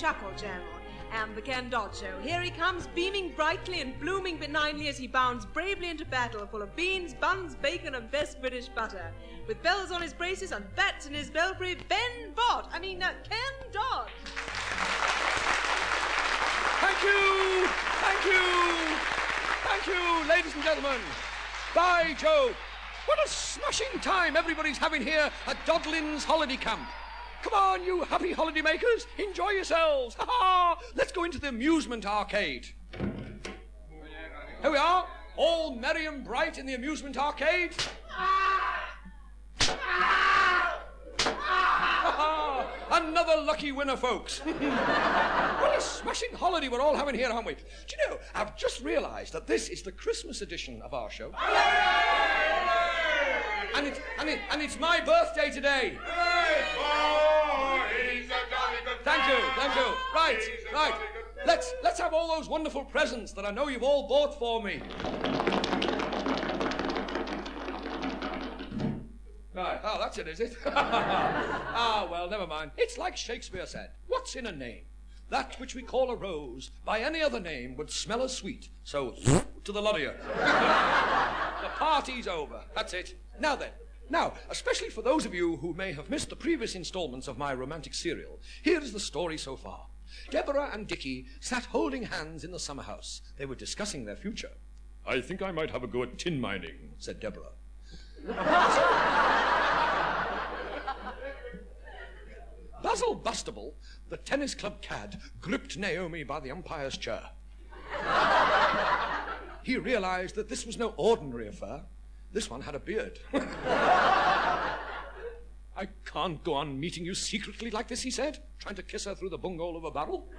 Chuckle Channel and the Show. Here he comes, beaming brightly and blooming benignly as he bounds bravely into battle, full of beans, buns, bacon, and best British butter. With bells on his braces and bats in his belfry, Ben Bott, I mean, uh, Ken Dodd. Thank you! Thank you! Thank you, ladies and gentlemen. By Jove, what a smashing time everybody's having here at Dodlin's Holiday Camp. Come on, you happy holiday makers, enjoy yourselves. Ha ha! Let's go into the amusement arcade. Here we are, all merry and bright in the amusement arcade. Another lucky winner, folks. what a smashing holiday we're all having here, aren't we? Do you know, I've just realised that this is the Christmas edition of our show. And, it, and, it, and it's my birthday today. You, thank you. Right, right. Let's, let's have all those wonderful presents that I know you've all bought for me. Right. Oh, that's it, is it? ah, well, never mind. It's like Shakespeare said. What's in a name? That which we call a rose, by any other name, would smell as sweet. So, to the lot of you. the party's over. That's it. Now then, now, especially for those of you who may have missed the previous installments of my romantic serial, here is the story so far. Deborah and Dickie sat holding hands in the summer house. They were discussing their future. I think I might have a go at tin mining. said Deborah. Basil Bustable, the tennis club cad, gripped Naomi by the umpire's chair. he realized that this was no ordinary affair. This one had a beard. I can't go on meeting you secretly like this, he said, trying to kiss her through the bunghole of a barrel.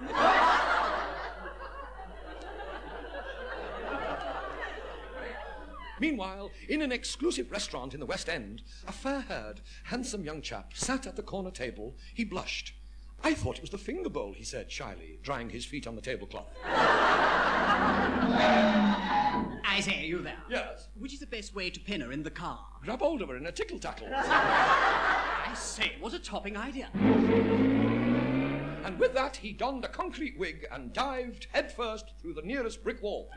Meanwhile, in an exclusive restaurant in the West End, a fair haired, handsome young chap sat at the corner table. He blushed. I thought it was the finger bowl, he said shyly, drying his feet on the tablecloth. I say, you there. Yes. Which is the best way to pin her in the car? Grab hold of her in a tickle tackle. I say, what a topping idea. And with that, he donned a concrete wig and dived headfirst through the nearest brick wall.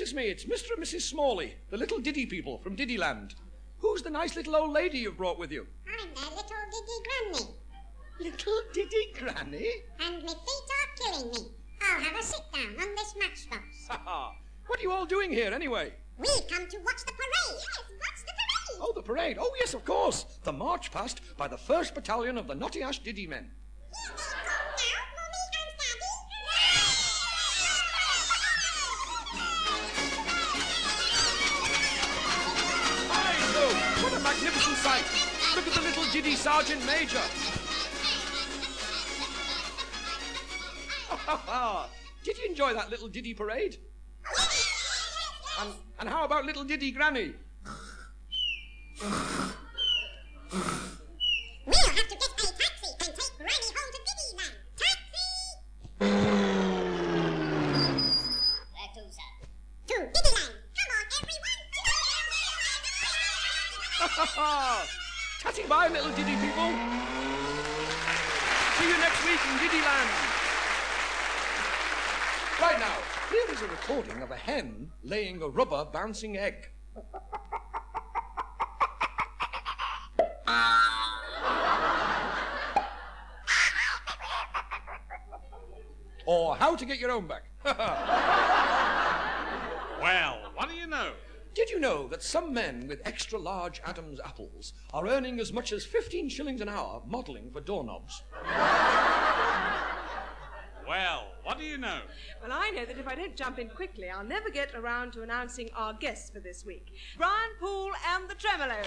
Gracious me, it's Mr. and Mrs. Smalley, the little Diddy people from Diddyland. Who's the nice little old lady you've brought with you? I'm the little Diddy Granny, Little Diddy Granny? and my feet are killing me. I'll have a sit down on this matchbox. Ha ha! What are you all doing here, anyway? We come to watch the parade. Yes, watch the parade. Oh, the parade. Oh, yes, of course. The march past by the 1st Battalion of the Knotty Ash Diddy Men. A magnificent sight. Look at the little Diddy Sergeant Major. Did you enjoy that little Diddy parade? And, and how about little Diddy Granny? Recording of a hen laying a rubber bouncing egg. or how to get your own back. Well, what do you know? Did you know that some men with extra large Adam's apples are earning as much as 15 shillings an hour modelling for doorknobs? Do you know? Well, I know that if I don't jump in quickly, I'll never get around to announcing our guests for this week Brian Poole and the Tremeloes.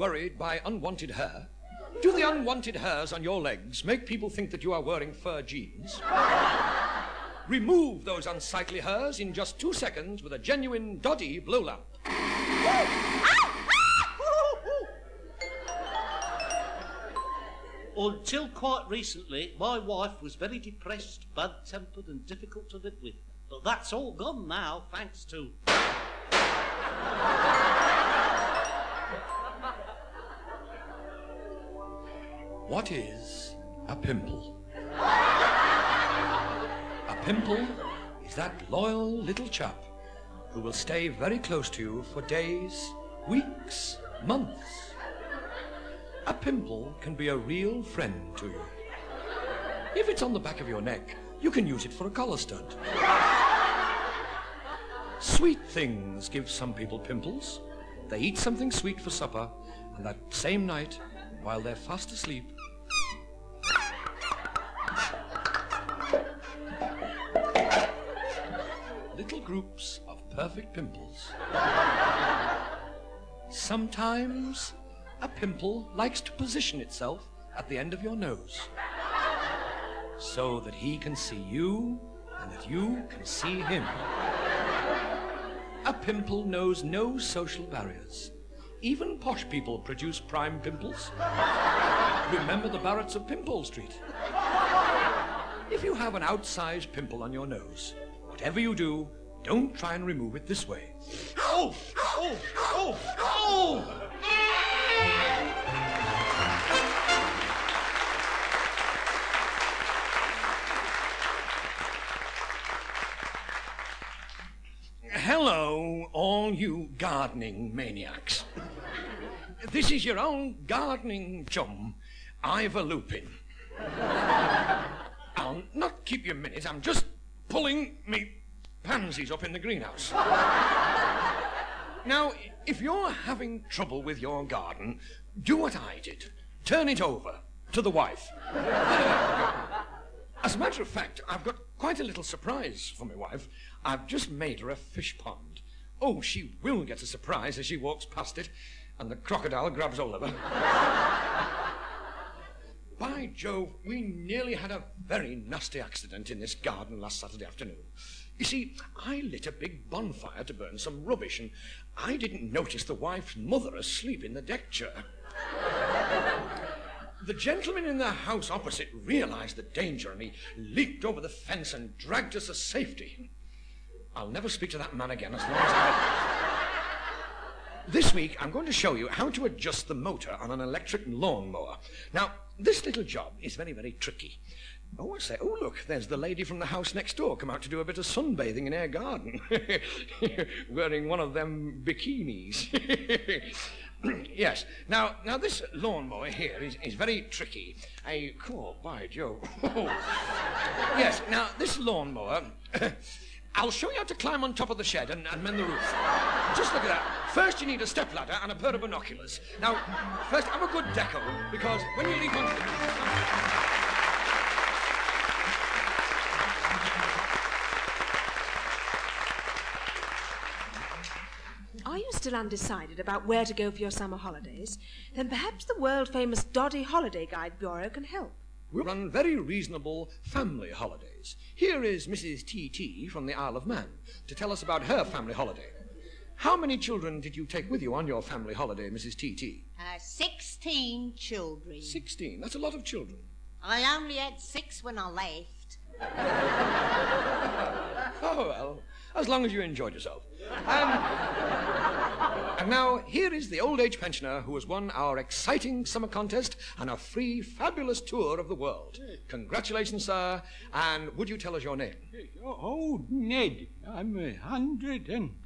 Worried by unwanted hair? Do the unwanted hairs on your legs make people think that you are wearing fur jeans? Remove those unsightly hairs in just two seconds with a genuine Doddy blow lamp. Until quite recently, my wife was very depressed, bad tempered, and difficult to live with. But that's all gone now, thanks to. What is a pimple? A pimple is that loyal little chap who will stay very close to you for days, weeks, months. A pimple can be a real friend to you. If it's on the back of your neck, you can use it for a collar stud. Sweet things give some people pimples. They eat something sweet for supper, and that same night, while they're fast asleep, little groups of perfect pimples. Sometimes a pimple likes to position itself at the end of your nose so that he can see you and that you can see him. A pimple knows no social barriers. Even posh people produce prime pimples. Remember the Barretts of Pimple Street. If you have an outsized pimple on your nose, whatever you do, don't try and remove it this way. Oh! Oh! Oh! Oh! Hello, all you gardening maniacs. This is your own gardening chum, Ivor Lupin. I'll not keep you a minute, I'm just pulling me pansies up in the greenhouse. Now, if you're having trouble with your garden, do what I did. Turn it over to the wife. As a matter of fact, I've got quite a little surprise for my wife. I've just made her a fish pond. Oh, she will get a surprise as she walks past it, and the crocodile grabs hold of her. By Jove, we nearly had a very nasty accident in this garden last Saturday afternoon. You see, I lit a big bonfire to burn some rubbish, and I didn't notice the wife's mother asleep in the deck chair. The gentleman in the house opposite realized the danger and he leaped over the fence and dragged us to safety. I'll never speak to that man again as long as I. This week, I'm going to show you how to adjust the motor on an electric lawnmower. Now, this little job is very, very tricky. Oh, I say, oh, look, there's the lady from the house next door come out to do a bit of sunbathing in her garden, wearing one of them bikinis. yes. Now, now this lawnmower here is, is very tricky. I, oh, by Jove. yes. Now, this lawnmower. I'll show you how to climb on top of the shed and, and mend the roof. Just look at that. First, you need a step ladder and a pair of binoculars. Now, first, have a good deco, because when you leap onto the... Are you still undecided about where to go for your summer holidays? Then perhaps the world famous Doddy Holiday Guide Bureau can help. We run very reasonable family holidays. Here is Mrs. T.T. from the Isle of Man to tell us about her family holiday. How many children did you take with you on your family holiday, Mrs. T.T.? Uh, 16 children. Sixteen. That's a lot of children. I only had six when I left. Oh, well, as long as you enjoyed yourself. Um, and now, here is the old age pensioner who has won our exciting summer contest and a free, fabulous tour of the world. Congratulations, sir. And would you tell us your name? Oh, Ned, I'm a hundred and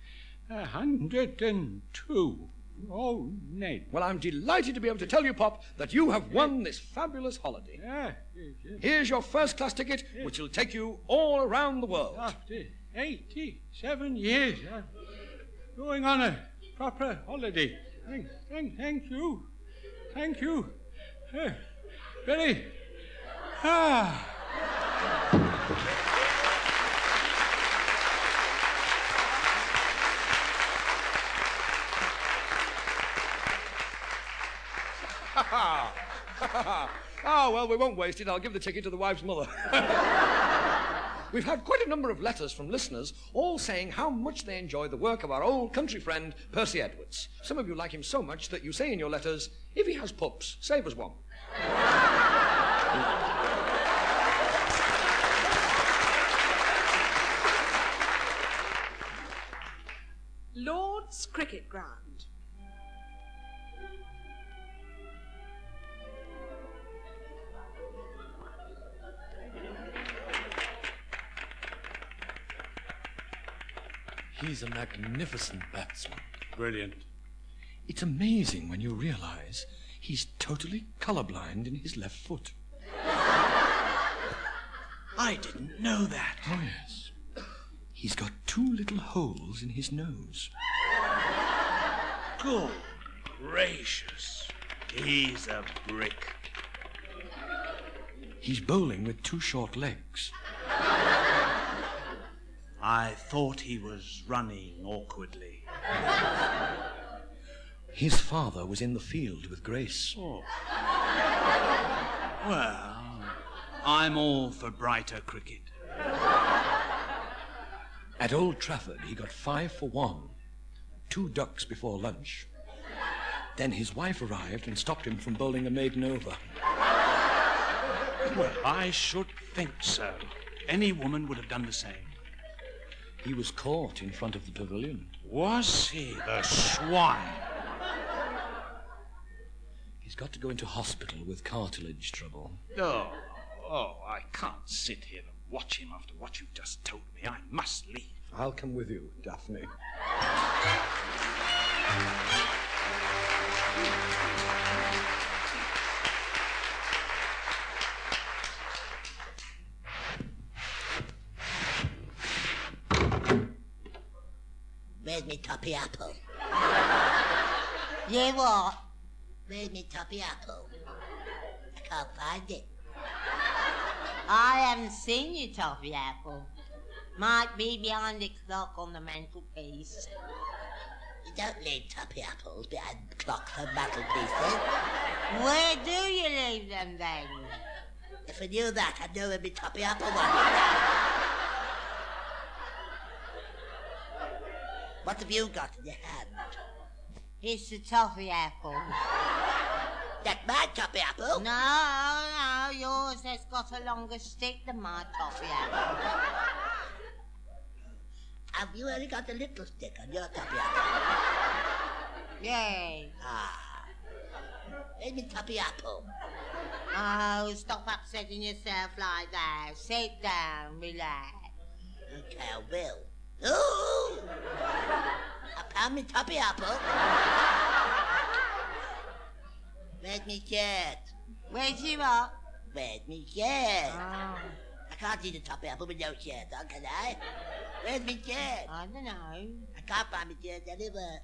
a hundred and two. Oh, Ned. Well, I'm delighted to be able to tell you, Pop, that you have won this fabulous holiday. Ah. Here's your first class ticket, which will take you all around the world. After 87 years, I'm going on a proper holiday. Thank, thank, thank you. Thank you. Uh, very. Ah. oh, well, we won't waste it. I'll give the ticket to the wife's mother. We've had quite a number of letters from listeners, all saying how much they enjoy the work of our old country friend, Percy Edwards. Some of you like him so much that you say in your letters, if he has pups, save us one. Lord's Cricket Ground. He's a magnificent batsman. Brilliant. It's amazing when you realize he's totally colorblind in his left foot. I didn't know that. Oh, yes. He's got two little holes in his nose. Good gracious. He's a brick. He's bowling with two short legs. I thought he was running awkwardly. His father was in the field with Grace. Oh. Well, I'm all for brighter cricket. At Old Trafford, he got five for one, two ducks before lunch. Then his wife arrived and stopped him from bowling a maiden over. Well, I should think so. Any woman would have done the same. He was caught in front of the pavilion. Was he the swine? He's got to go into hospital with cartilage trouble. Oh, oh, I can't sit here and watch him after what you've just told me. I must leave. I'll come with you, Daphne. Where's me toppy apple? yeah, what? Where's me toppy apple? I can't find it. I haven't seen you, Toffee Apple. Might be behind the clock on the mantelpiece. You don't leave toppy apples behind clocks and mantelpieces. Eh? Where do you leave them then? If I knew that, I'd know where me toppy apple. What have you got in your hand? It's the toffee apple. That my toffee apple? No, no, yours has got a longer stick than my toffee apple. Have you only got a little stick on your toffee apple? Yay. Ah. Where's my toffee apple? Oh, stop upsetting yourself like that. Sit down, relax. Okay, I will. Ooh! I found my toffee apple. Where's me shirt? Where's you up? Where's me shirt? Oh, ah. I can't see the toffee apple with no shirt on, can I? Where's me shirt? I don't know. I can't find my shirt anywhere.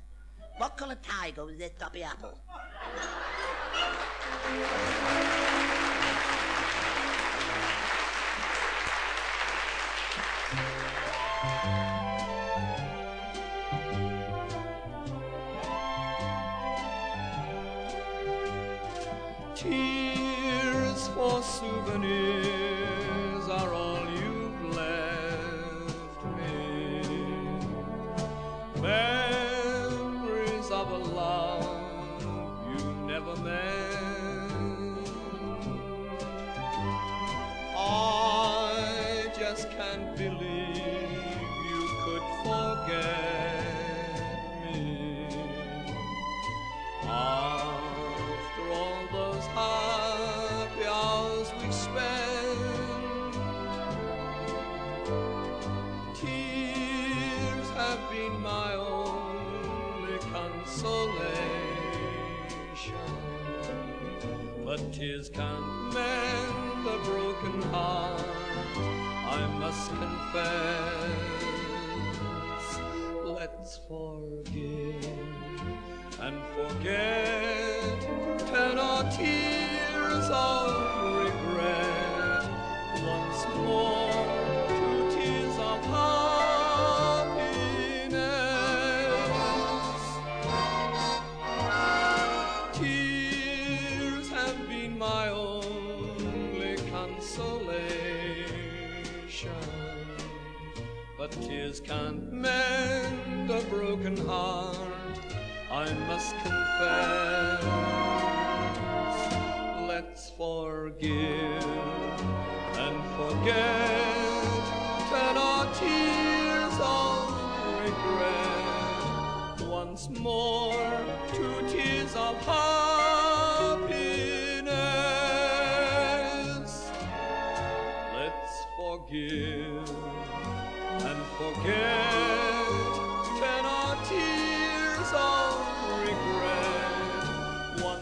What colour goes with this toffee apple?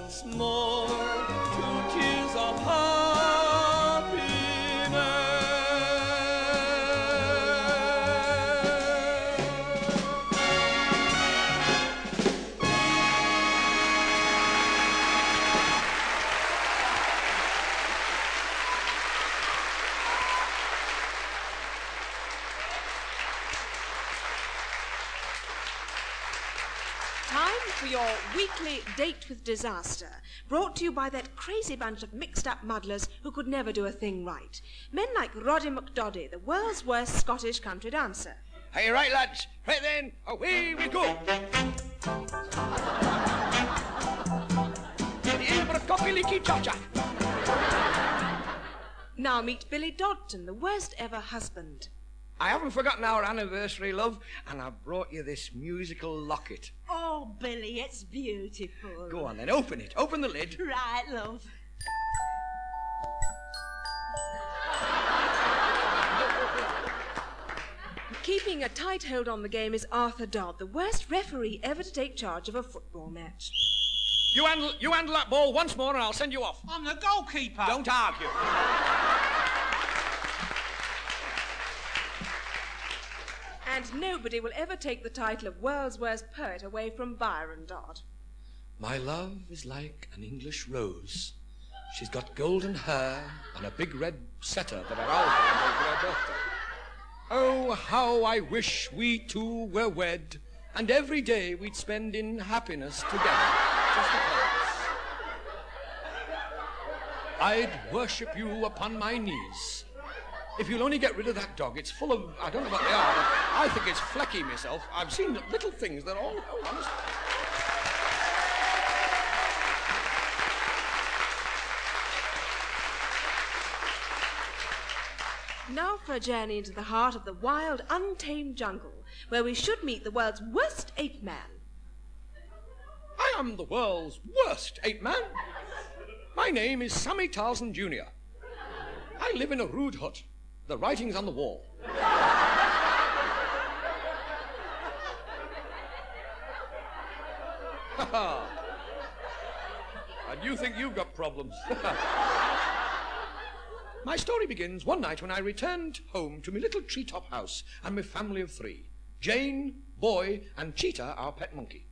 Once more disaster, brought to you by that crazy bunch of mixed up muddlers who could never do a thing right. Men like Roddy McDoddy, the world's worst Scottish country dancer. Are you right, lads? Right then, away we go. In for a coffee leaky cha-cha. Now meet Billy Dodson, the worst ever husband. I haven't forgotten our anniversary, love, and I've brought you this musical locket. Oh, Billy, it's beautiful. Go on then, open it. Open the lid. Right, love. Keeping a tight hold on the game is Arthur Dodd, the worst referee ever to take charge of a football match. You handle, you handle that ball once more and I'll send you off. I'm the goalkeeper. Don't argue. And nobody will ever take the title of world's worst poet away from Byron Dodd. My love is like an English rose. She's got golden hair and a big red setter that her owl made for her birthday. Oh, how I wish we two were wed, and every day we'd spend in happiness together. Just because. I'd worship you upon my knees. If you'll only get rid of that dog, it's full of. I don't know what they are, but I think it's flecky myself. I've seen little things that are all. Oh, honest. Now for a journey into the heart of the wild, untamed jungle, where we should meet the world's worst ape man. I am the world's worst ape man. My name is Sammy Tarzan Jr. I live in a rude hut. The writing's on the wall. Ha ha. And you think you've got problems. My story begins one night when I returned home to my little treetop house and my family of three Jane, Boy, and Cheetah, our pet monkey.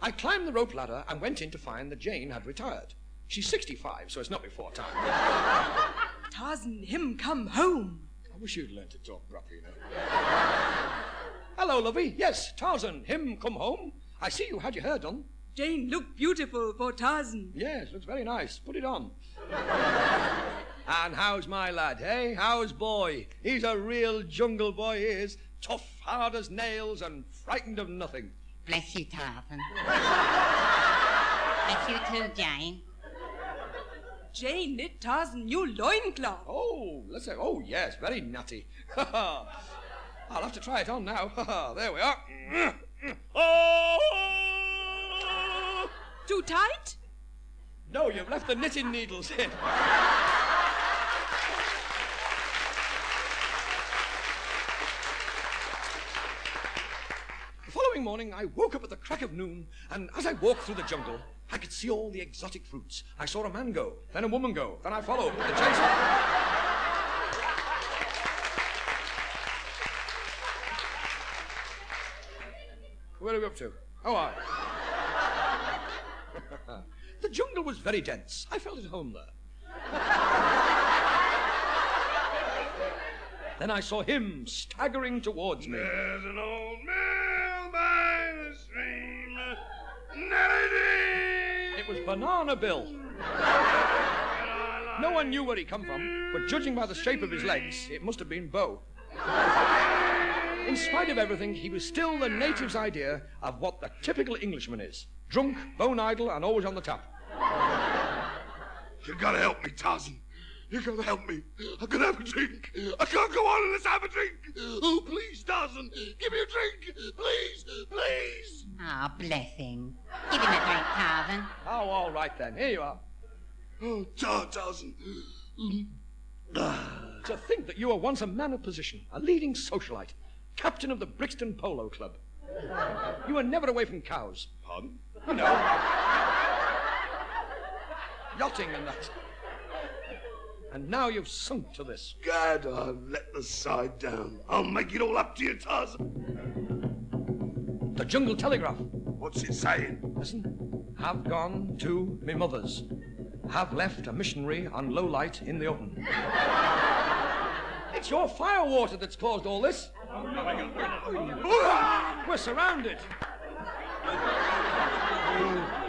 I climbed the rope ladder and went in to find that Jane had retired. She's 65, so it's not before time. Tarzan, him come home. I wish you'd learn to talk properly, you know. Hello, lovey. Yes, Tarzan, him come home. I see you had your hair done. Jane look beautiful for Tarzan. Yes, looks very nice. Put it on. and how's my lad, hey? How's boy? He's a real jungle boy, he is. Tough, hard as nails, and frightened of nothing. Bless you, Tarzan. Bless you too, Jane. Jane knit Tarzan new loincloth. Oh, let's say, oh, yes, very nutty. I'll have to try it on now. there we are. Oh! Too tight? No, you've left the knitting needles in. The following morning, I woke up at the crack of noon, and as I walked through the jungle, I could see all the exotic fruits. I saw a man go, then a woman go, then I followed. The chase. Where are we up to? Oh, I. the jungle was very dense. I felt at home there. then I saw him staggering towards me. There's an old mill by the stream. It was Banana Bill. No one knew where he come from, but judging by the shape of his legs, it must have been Bo. In spite of everything, he was still the native's idea of what the typical Englishman is drunk, bone idle, and always on the tap. You gotta help me, Tarzan. You gotta help me. I gotta have a drink. I can't go on unless I have a drink. Oh, please, Tarzan, give me a drink. Please, please. Ah, bless him. Give him a drink, Tarzan. Oh, all right then. Here you are. Oh, Tar- Tarzan. To think that you were once a man of position, a leading socialite, captain of the Brixton Polo Club. You were never away from cows. Pardon? No. Yachting and that. And now you've sunk to this. Gad, I've oh, let the side down. I'll make it all up to you, Tarzan. The Jungle Telegraph. What's it saying? Listen. Have gone to me mother's. Have left a missionary on low light in the open. it's your firewater that's caused all this. We're surrounded.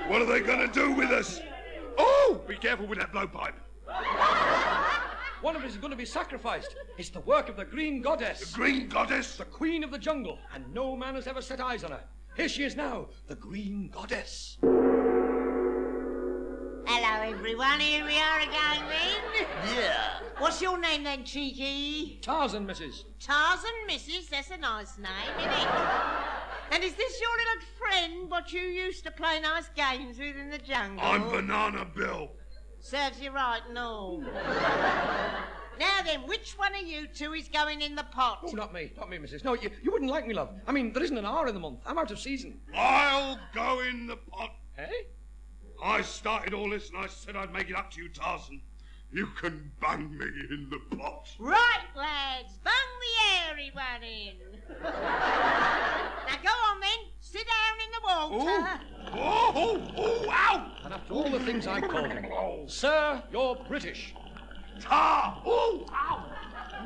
What are they gonna do with us? Oh, be careful with that blowpipe. One of us is going to be sacrificed. It's the work of the Green Goddess. The Green Goddess? The Queen of the Jungle. And no man has ever set eyes on her. Here she is now, the Green Goddess. Hello, everyone. Here we are again, then. Yeah. What's your name, then, Cheeky? Tarzan, missus. Tarzan, Mrs. That's a nice name, isn't it? And is this your little friend what you used to play nice games with in the jungle? I'm Banana Bill. Serves you right and all. now then, which one of you two is going in the pot? Oh, not me. Not me, missus. No, you, you wouldn't like me, love. I mean, there isn't an hour in the month. I'm out of season. I'll go in the pot. Hey? I started all this and I said I'd make it up to you, Tarzan. You can bang me in the pot. Right, lads, bung the airy one in. now go on then, sit down in the water. Oh, oh, oh, ow! And after all the things I called him, sir, you're British. Tar! Oh, ow!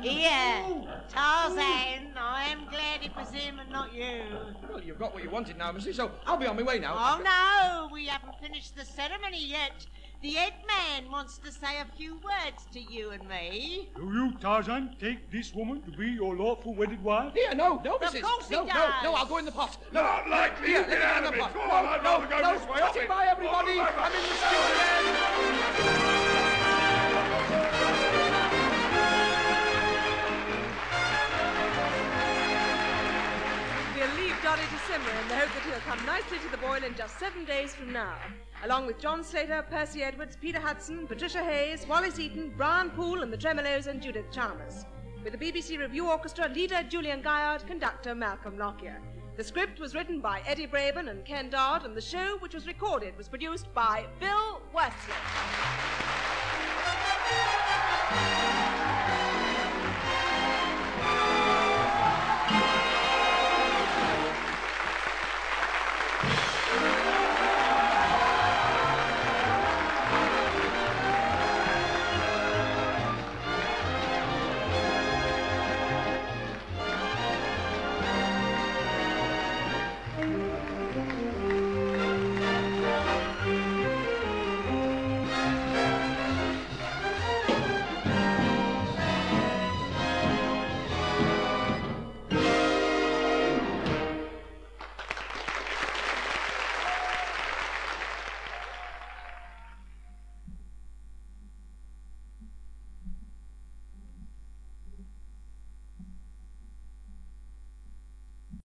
Here, Tarzan, I am glad it was him and not you. Well, you've got what you wanted now, Missy, so I'll be on my way now. Oh no, we haven't finished the ceremony yet. The head man wants to say a few words to you and me. Do you, Tarzan, take this woman to be your lawful wedded wife? Here, no, no, Of Mrs. course he no, no, does. no, I'll go in the pot. No, Not likely. Here, get out of the pot. Go no, on, I'd no, rather go no, this way. Cut it it. by everybody. Off. I'm in the stew again. We'll leave Dolly to simmer in the hope that he'll come nicely to the boil in just seven days from now, along with John Slater, Percy Edwards, Peter Hudson, Patricia Hayes, Wallas Eaton, Brian Poole, and the Tremeloes, and Judith Chalmers. With the BBC Revue Orchestra, leader Julian Gaillard, conductor Malcolm Lockyer. The script was written by Eddie Braben and Ken Dodd, and the show, which was recorded, was produced by Bill Worsley.